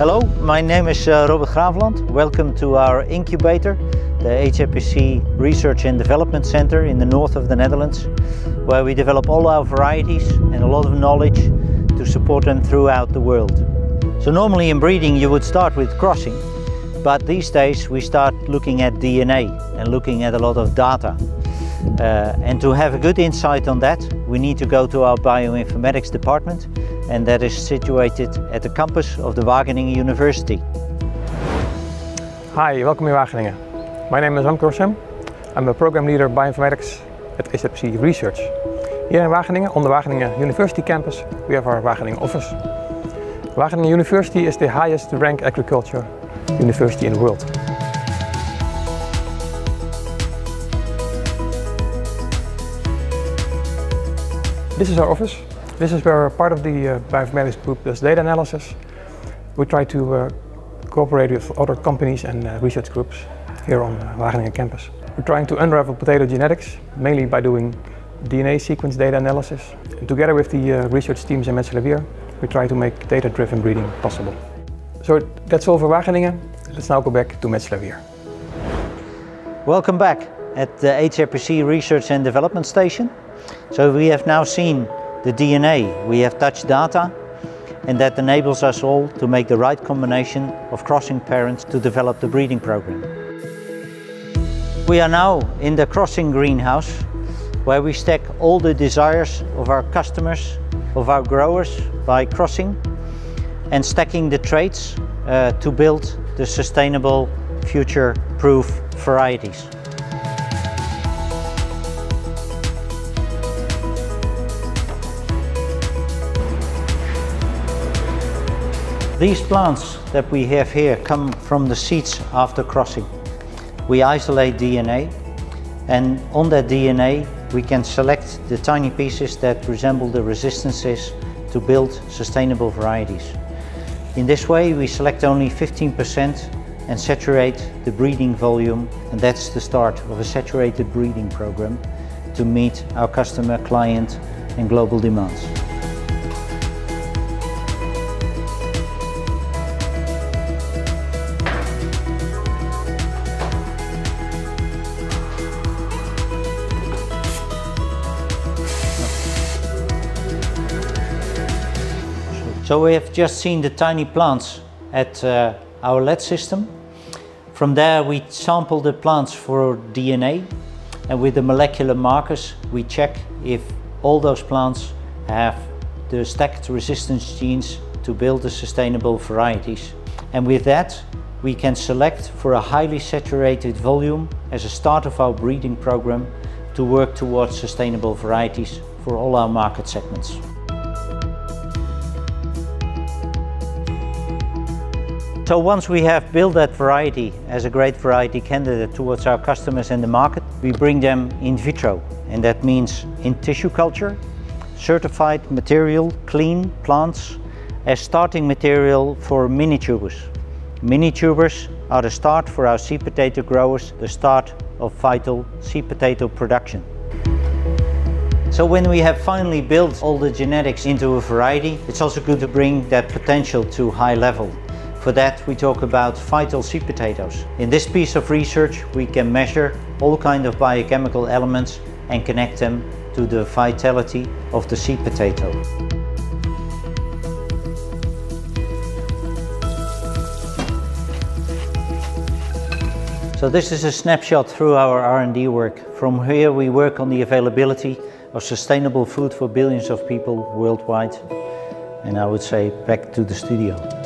Hello, my name is uh, Robert Graveland. Welcome to our incubator, the HZPC Research and Development Center in the north of the Netherlands, where we develop all our varieties and a lot of knowledge to support them throughout the world. So normally in breeding you would start with crossing, but these days we start looking at DNA and looking at a lot of data. Uh, and to have a good insight on that, we need to go to our bioinformatics department, and that is situated at the campus of the Wageningen University. Hi, welcome in Wageningen. My name is Remco Rossem. I'm a program leader bioinformatics at HRPC Research. Here in Wageningen, on the Wageningen University campus, we have Wageningen office. Wageningen University is the highest ranked agriculture university in the world. This is our office. This is where part of the uh, bioinformatics group does data analysis. We try to uh, cooperate with other companies and uh, research groups here on uh, Wageningen campus. We're trying to unravel potato genetics, mainly by doing DNA sequence data analysis. And together with the uh, research teams in Metslawier, we try to make data-driven breeding possible. So that's all for Wageningen. Let's now go back to Metslawier. Welcome back at the HZPC Research and Development Station. So we have now seen the DNA, we have touched data, and that enables us all to make the right combination of crossing parents to develop the breeding program. We are now in the crossing greenhouse where we stack all the desires of our customers, of our growers by crossing and stacking the traits uh, to build the sustainable future-proof varieties. These plants that we have here come from the seeds after crossing. We isolate DNA and on that DNA we can select the tiny pieces that resemble the resistances to build sustainable varieties. In this way we select only 15% and saturate the breeding volume and that's the start of a saturated breeding program to meet our customer, client and global demands. So we have just seen the tiny plants at uh, our LED system. From there we sample the plants for DNA and with the molecular markers we check if all those plants have the stacked resistance genes to build the sustainable varieties. And with that we can select for a highly saturated volume as a start of our breeding program to work towards sustainable varieties for all our market segments. So once we have built that variety as a great variety candidate towards our customers in the market, we bring them in vitro. And that means in tissue culture, certified material, clean plants as starting material for mini tubers. Mini tubers are the start for our seed potato growers, the start of vital seed potato production. So when we have finally built all the genetics into a variety, it's also good to bring that potential to high level. For that we talk about vital seed potatoes. In this piece of research we can measure all kind of biochemical elements and connect them to the vitality of the seed potato. So this is a snapshot through our R&D work. From here we work on the availability of sustainable food for billions of people worldwide. And I would say back to the studio.